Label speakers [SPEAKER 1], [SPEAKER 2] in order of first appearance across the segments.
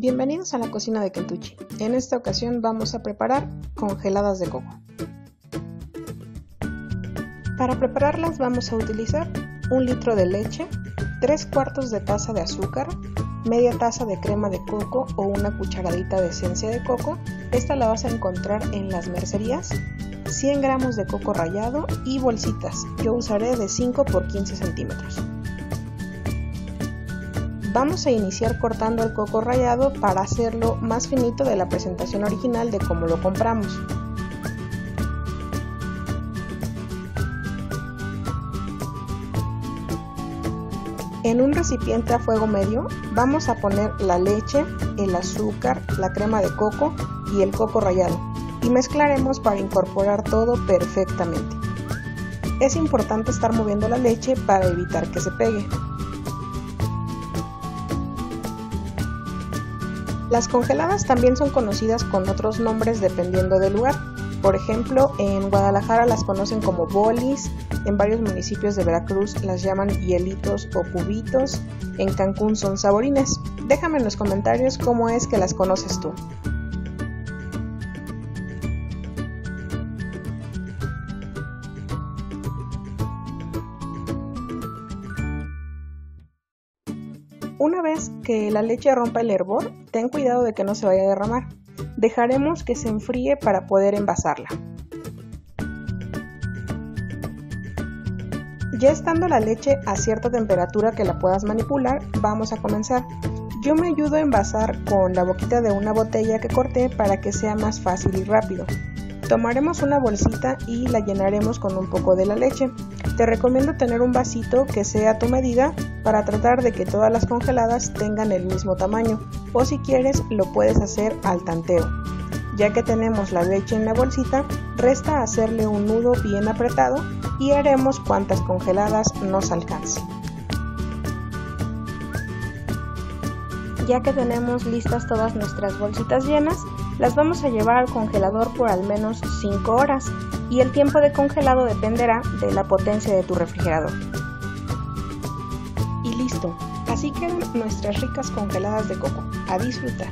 [SPEAKER 1] Bienvenidos a la cocina de Kentucky. En esta ocasión vamos a preparar congeladas de coco. Para prepararlas vamos a utilizar un litro de leche, 3 cuartos de taza de azúcar, media taza de crema de coco o una cucharadita de esencia de coco. Esta la vas a encontrar en las mercerías. 100 gramos de coco rallado y bolsitas. Yo usaré de 5 por 15 centímetros. Vamos a iniciar cortando el coco rallado para hacerlo más finito de la presentación original de cómo lo compramos. En un recipiente a fuego medio vamos a poner la leche, el azúcar, la crema de coco y el coco rallado y mezclaremos para incorporar todo perfectamente. Es importante estar moviendo la leche para evitar que se pegue. Las congeladas también son conocidas con otros nombres dependiendo del lugar. Por ejemplo, en Guadalajara las conocen como bolis, en varios municipios de Veracruz las llaman hielitos o cubitos, en Cancún son saborines. Déjame en los comentarios cómo es que las conoces tú. Una vez que la leche rompa el hervor, ten cuidado de que no se vaya a derramar. Dejaremos que se enfríe para poder envasarla. Ya estando la leche a cierta temperatura que la puedas manipular, vamos a comenzar. Yo me ayudo a envasar con la boquita de una botella que corté para que sea más fácil y rápido. Tomaremos una bolsita y la llenaremos con un poco de la leche. Te recomiendo tener un vasito que sea tu medida para tratar de que todas las congeladas tengan el mismo tamaño o si quieres lo puedes hacer al tanteo. Ya que tenemos la leche en la bolsita, resta hacerle un nudo bien apretado y haremos cuantas congeladas nos alcance. Ya que tenemos listas todas nuestras bolsitas llenas, las vamos a llevar al congelador por al menos 5 horas y el tiempo de congelado dependerá de la potencia de tu refrigerador. Y listo, así quedan nuestras ricas congeladas de coco. A disfrutar.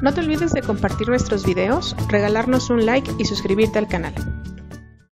[SPEAKER 1] No te olvides de compartir nuestros videos, regalarnos un like y suscribirte al canal.